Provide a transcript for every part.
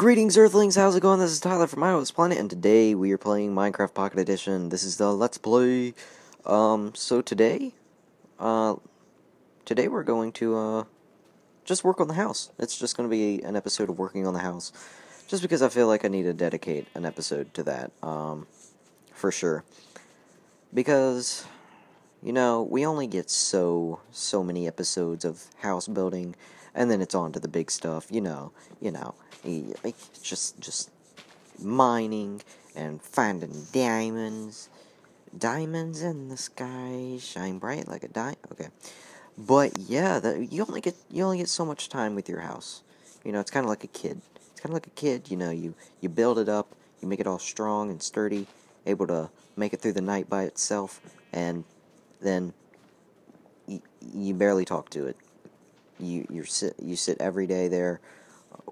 Greetings, Earthlings! How's it going? This is Tyler from iOS Planet, and today we are playing Minecraft Pocket Edition. This is the Let's Play. Um, so today, uh, today we're going to, uh, just work on the house. It's just going to be an episode of working on the house. Just because I feel like I need to dedicate an episode to that, um, for sure. Because, you know, we only get so, so many episodes of house building, and then it's on to the big stuff, you know, you know, just, just mining and finding diamonds. Diamonds in the sky shine bright like a diamond. Okay, but yeah, the, you only get you only get so much time with your house. You know, it's kind of like a kid. It's kind of like a kid. You know, you you build it up, you make it all strong and sturdy, able to make it through the night by itself, and then you barely talk to it. You you sit you sit every day there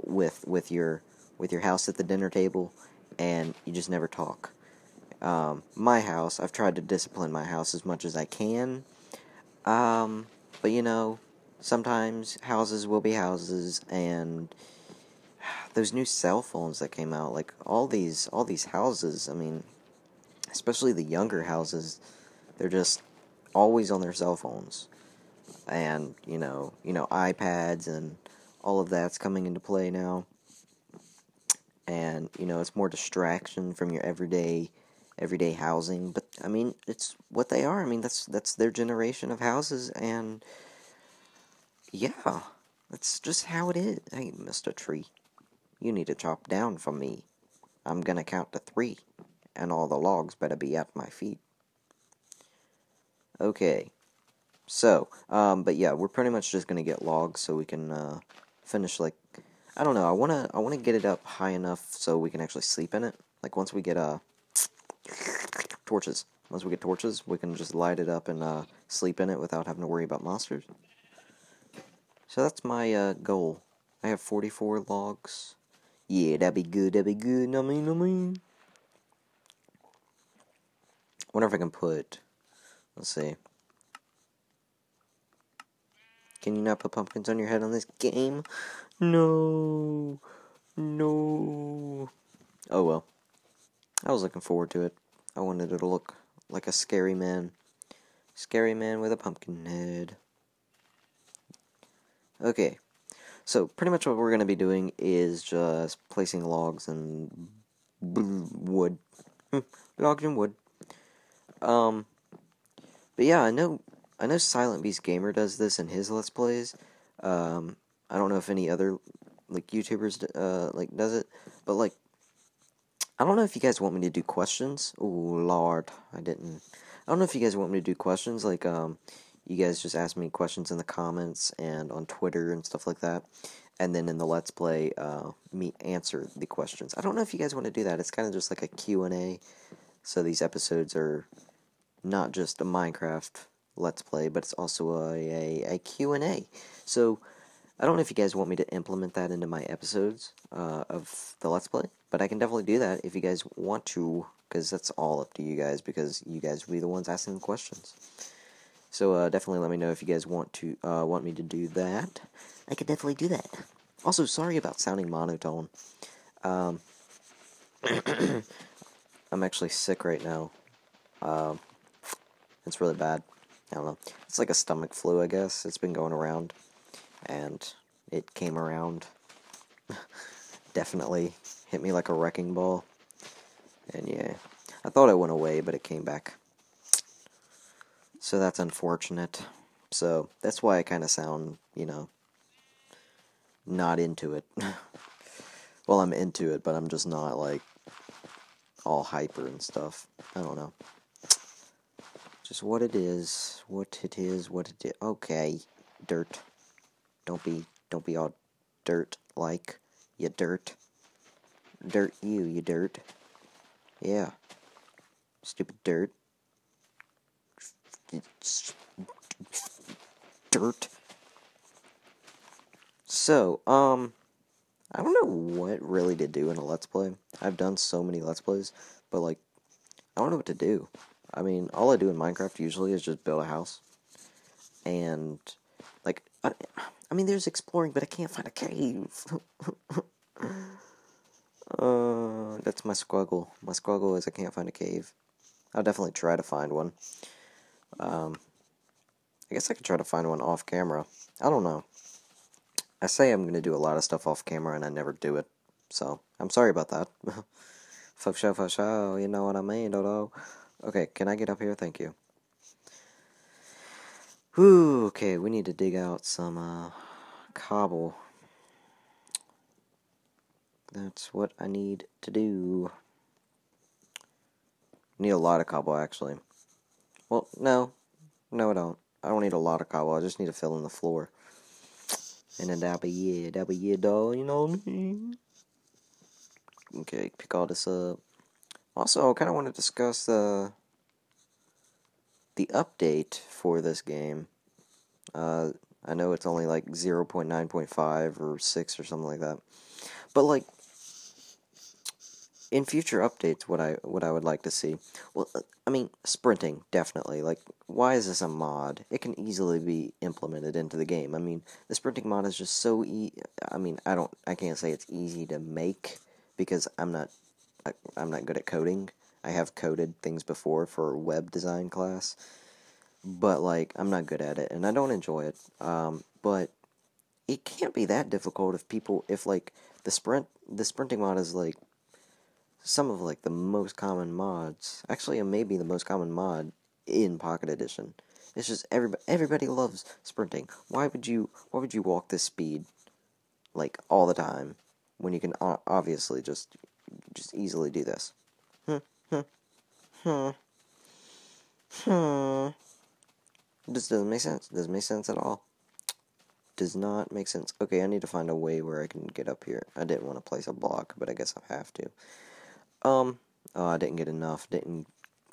with with your with your house at the dinner table, and you just never talk. Um, my house, I've tried to discipline my house as much as I can. Um, but you know, sometimes houses will be houses, and those new cell phones that came out, like all these all these houses. I mean, especially the younger houses, they're just always on their cell phones, and you know, you know, iPads and all of that's coming into play now. And you know, it's more distraction from your everyday everyday housing, but I mean, it's what they are. I mean, that's that's their generation of houses, and yeah, that's just how it is. Hey, Mister Tree, you need to chop down for me. I'm gonna count to three, and all the logs better be at my feet. Okay, so, um, but yeah, we're pretty much just gonna get logs so we can uh, finish like I don't know. I wanna I wanna get it up high enough so we can actually sleep in it. Like once we get uh torches. Once we get torches, we can just light it up and uh, sleep in it without having to worry about monsters. So that's my uh, goal. I have 44 logs. Yeah, that'd be good, that'd be good, I mean, I mean. wonder if I can put, let's see. Can you not put pumpkins on your head on this game? No. No. Oh well. I was looking forward to it. I wanted it to look like a scary man. Scary man with a pumpkin head. Okay. So, pretty much what we're going to be doing is just placing logs and wood. Hmm, logs and wood. Um, but yeah, I know I know Silent Beast Gamer does this in his Let's Plays. Um, I don't know if any other like YouTubers uh like does it, but like I don't know if you guys want me to do questions. Oh lord, I didn't. I don't know if you guys want me to do questions like um you guys just ask me questions in the comments and on Twitter and stuff like that. And then in the Let's Play, uh, me answer the questions. I don't know if you guys want to do that. It's kind of just like a Q&A. So these episodes are not just a Minecraft Let's Play, but it's also a, a, a Q&A. So I don't know if you guys want me to implement that into my episodes uh, of the Let's Play, but I can definitely do that if you guys want to, because that's all up to you guys, because you guys will be the ones asking the questions. So uh, definitely let me know if you guys want to uh, want me to do that. I could definitely do that. Also, sorry about sounding monotone. Um, I'm actually sick right now. Um, it's really bad. I don't know. It's like a stomach flu, I guess. It's been going around, and it came around. Definitely hit me like a wrecking ball. And yeah, I thought it went away, but it came back. So that's unfortunate. So that's why I kind of sound, you know, not into it. well, I'm into it, but I'm just not like all hyper and stuff. I don't know. Just what it is, what it is, what it is. Okay, dirt. Don't be, don't be all dirt like you dirt. Dirt you, you dirt. Yeah. Stupid dirt. Dirt. So, um, I don't know what really to do in a Let's Play. I've done so many Let's Plays, but, like, I don't know what to do. I mean, all I do in Minecraft usually is just build a house. And, like, I, I mean, there's exploring, but I can't find a cave. Uh, that's my squuggle. My squuggle is I can't find a cave. I'll definitely try to find one. Um, I guess I could try to find one off camera. I don't know. I say I'm going to do a lot of stuff off camera and I never do it. So, I'm sorry about that. fuck show, fuck show, you know what I mean, Dodo. Okay, can I get up here? Thank you. Whew, okay, we need to dig out some, uh, cobble. That's what I need to do. Need a lot of cobble, actually. Well, no. No, I don't. I don't need a lot of cobble. I just need to fill in the floor. And then that'll be yeah, that'll be yeah, dog. You know what I mean? Okay, pick all this up. Also, I kind of want to discuss the the update for this game. Uh, I know it's only like 0.9.5 or 6 or something like that. But like in future updates what I what I would like to see. Well, uh, I mean, sprinting definitely. Like why is this a mod? It can easily be implemented into the game. I mean, the sprinting mod is just so e I mean, I don't I can't say it's easy to make because I'm not I'm not good at coding. I have coded things before for web design class, but like I'm not good at it and I don't enjoy it. Um, but it can't be that difficult if people if like the sprint the sprinting mod is like some of like the most common mods. Actually, maybe the most common mod in Pocket Edition. It's just everybody everybody loves sprinting. Why would you why would you walk this speed like all the time when you can obviously just just easily do this? This doesn't make sense. Doesn't make sense at all. Does not make sense. Okay, I need to find a way where I can get up here. I didn't want to place a block, but I guess I have to. Um, oh, I didn't get enough. Didn't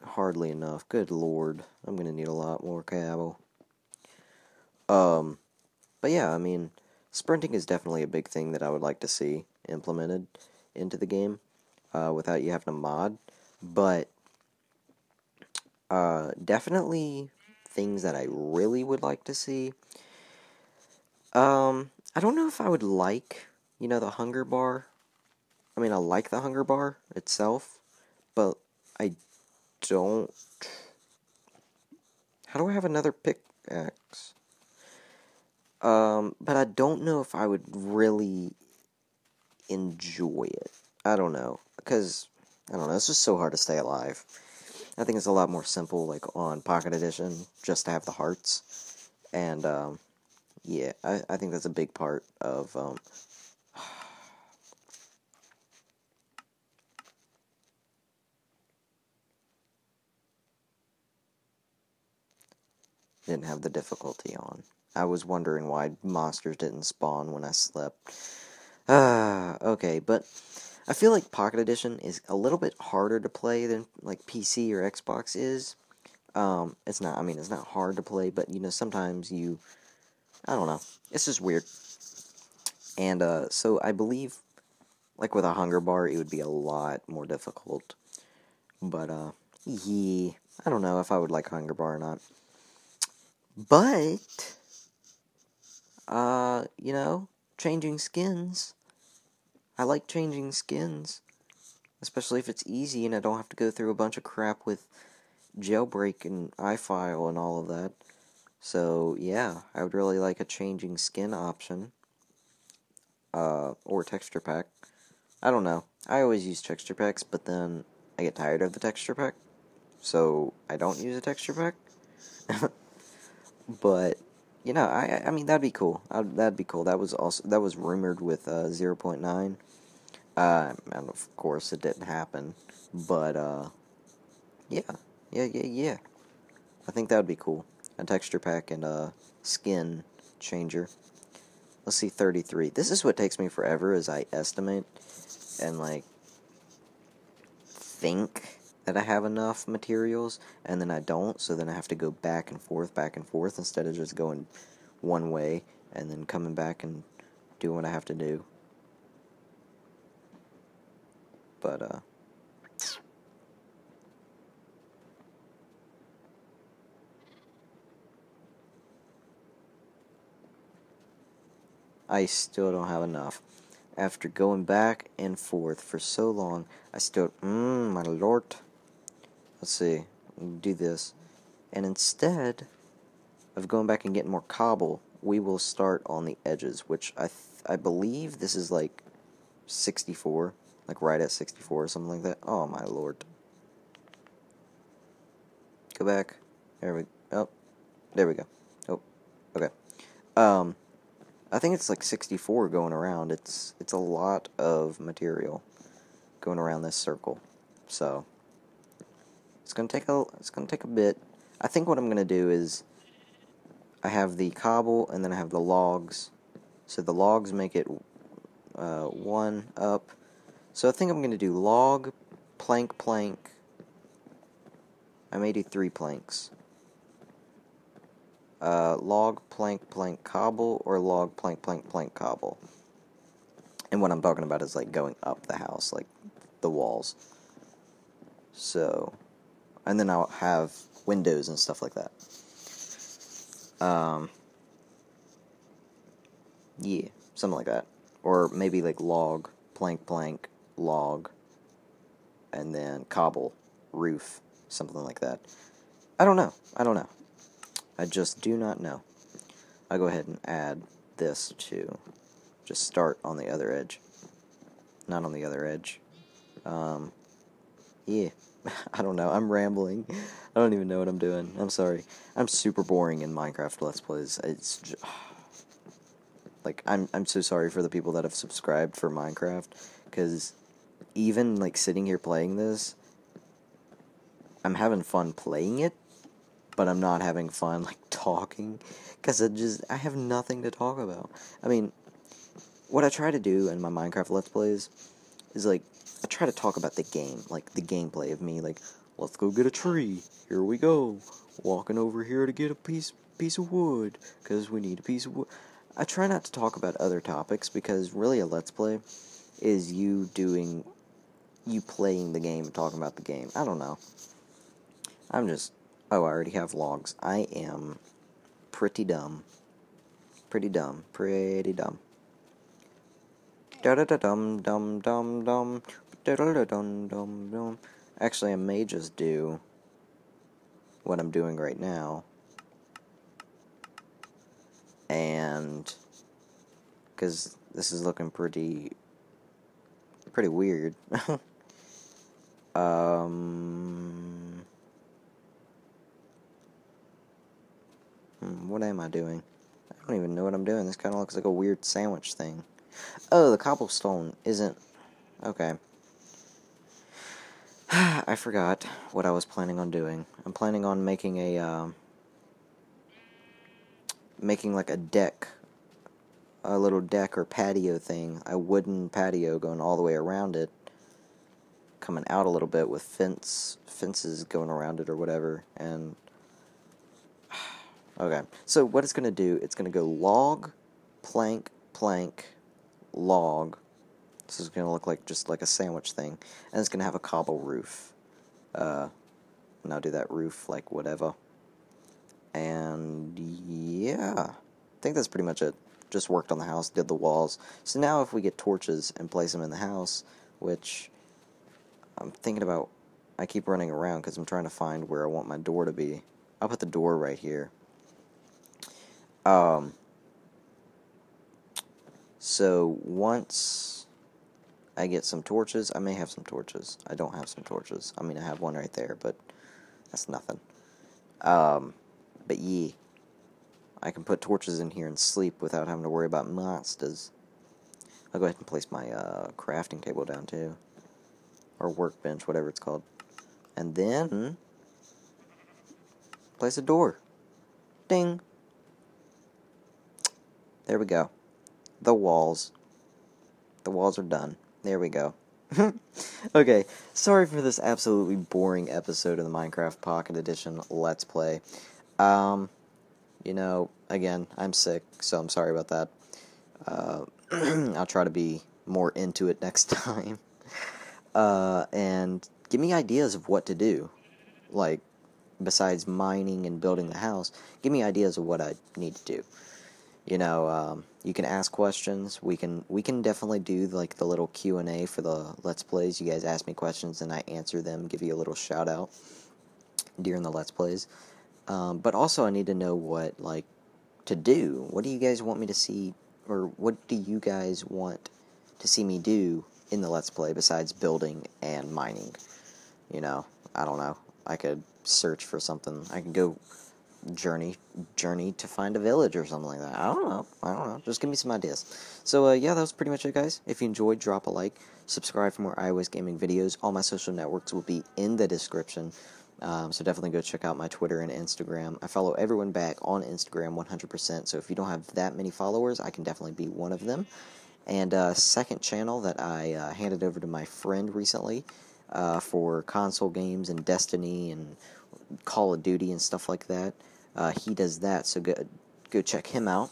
hardly enough. Good lord, I'm gonna need a lot more cobble. Um, but yeah, I mean, sprinting is definitely a big thing that I would like to see implemented into the game, uh, without you having to mod. But uh, definitely things that I really would like to see. Um, I don't know if I would like, you know, the hunger bar I mean, I like the hunger bar itself, but I don't. How do I have another pickaxe? Um, but I don't know if I would really enjoy it. I don't know. Because, I don't know, it's just so hard to stay alive. I think it's a lot more simple, like on Pocket Edition, just to have the hearts. And, um, yeah, I, I think that's a big part of, um, didn't have the difficulty on. I was wondering why monsters didn't spawn when I slept. Ah, okay, but I feel like Pocket Edition is a little bit harder to play than like PC or Xbox is. Um, it's not. I mean, it's not hard to play, but you know, sometimes you, I don't know. It's just weird. And uh, so I believe, like with a hunger bar, it would be a lot more difficult. But uh, yeah, I don't know if I would like hunger bar or not. But, uh, you know, changing skins. I like changing skins. Especially if it's easy and I don't have to go through a bunch of crap with jailbreak and iFile and all of that. So, yeah, I would really like a changing skin option. Uh, or texture pack. I don't know. I always use texture packs, but then I get tired of the texture pack. So, I don't use a texture pack. But you know, I I mean that'd be cool. I'd, that'd be cool. That was also that was rumored with uh, 0.9. Uh, and of course it didn't happen. But uh, yeah, yeah, yeah, yeah. I think that would be cool. A texture pack and a skin changer. Let's see, 33. This is what takes me forever as I estimate and like think that I have enough materials, and then I don't, so then I have to go back and forth, back and forth, instead of just going one way, and then coming back and doing what I have to do. But, uh... I still don't have enough. after going back and forth for so long, I still, mmm, my lord. Let's see, do this. And instead of going back and getting more cobble, we will start on the edges, which I, I believe this is like 64, like right at 64 or something like that. Oh my lord. Go back. There we, oh, there we go. Oh, okay. Um, I think it's like 64 going around. It's it's a lot of material going around this circle. So it's gonna take a it's gonna take a bit. I think what I'm gonna do is I have the cobble and then I have the logs. So the logs make it uh, one up. So I think I'm gonna do log, plank, plank. I may do three planks uh, log, plank, plank, cobble, or log, plank, plank, plank, cobble. And what I'm talking about is like going up the house, like the walls. So, and then I'll have windows and stuff like that. Um, yeah, something like that. Or maybe like log, plank, plank, log, and then cobble, roof, something like that. I don't know. I don't know. I just do not know. I'll go ahead and add this to just start on the other edge. Not on the other edge. Um, yeah. I don't know. I'm rambling. I don't even know what I'm doing. I'm sorry. I'm super boring in Minecraft Let's Plays. It's just, like I'm I'm so sorry for the people that have subscribed for Minecraft cuz even like sitting here playing this I'm having fun playing it, but I'm not having fun like talking because I just I have nothing to talk about. I mean, what I try to do in my Minecraft Let's Plays is like I try to talk about the game, like the gameplay of me, like let's go get a tree. Here we go, walking over here to get a piece piece of wood because we need a piece of wood. I try not to talk about other topics because really a Let's Play is you doing you playing the game and talking about the game. I don't know. I'm just Oh, I already have logs. I am pretty dumb. Pretty dumb. Pretty dumb. Da da da dum dum dum dum. Actually, I may just do what I'm doing right now. And because this is looking pretty pretty weird. um Hmm, what am I doing? I don't even know what I'm doing. This kind of looks like a weird sandwich thing. Oh, the cobblestone isn't... Okay. I forgot what I was planning on doing. I'm planning on making a, um, making like a deck, a little deck or patio thing, a wooden patio going all the way around it, coming out a little bit with fence, fences going around it or whatever, and Okay, so what it's to do, it's to go log, plank, plank, log. This is going to look like just like a sandwich thing. And it's going to have a cobble roof. Uh, and I'll do that roof like whatever. And yeah, I think that's pretty much it. Just worked on the house, did the walls. So now if we get torches and place them in the house, which I'm thinking about, I keep running around because I'm trying to find where I want my door to be. I'll put the door right here. Um, so once I get some torches, I may have some torches. I don't have some torches. I mean, I have one right there, but that's nothing. Um, but yeah, I can put torches in here and sleep without having to worry about monsters. I'll go ahead and place my uh, crafting table down too, or workbench, whatever it's called, and then place a door. Ding. There we go. The walls. The walls are done. There we go. okay, sorry for this absolutely boring episode of the Minecraft Pocket Edition Let's Play. Um, you know, again, I'm sick, so I'm sorry about that. Uh, I'll try to be more into it next time. Uh, and give me ideas of what to do. Like, besides mining and building the house, give me ideas of what I need to do you know, um, you can ask questions. We can we can definitely do like the little Q and A for the Let's Plays. You guys ask me questions and I answer them, give you a little shout out during the Let's Plays. Um, but also, I need to know what like to do. What do you guys want me to see, or what do you guys want to see me do in the Let's Play besides building and mining? You know, I don't know. I could search for something. I could go journey journey to find a village or something like that. I don't know. I don't know. Just give me some ideas. So uh, yeah, that was pretty much it, guys. If you enjoyed, drop a like, subscribe for more iOS gaming videos. All my social networks will be in the description. Um, so definitely go check out my Twitter and Instagram. I follow everyone back on Instagram 100%. So if you don't have that many followers, I can definitely be one of them. And uh, second channel that I uh, handed over to my friend recently uh, for console games and Destiny and Call of Duty and stuff like that. Uh, he does that, so go, go check him out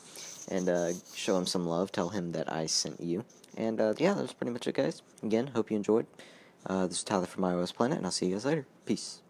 and uh, show him some love. Tell him that I sent you. And uh, yeah, that's pretty much it, guys. Again, hope you enjoyed. Uh, this is Tyler from iOS Planet, and I'll see you guys later. Peace.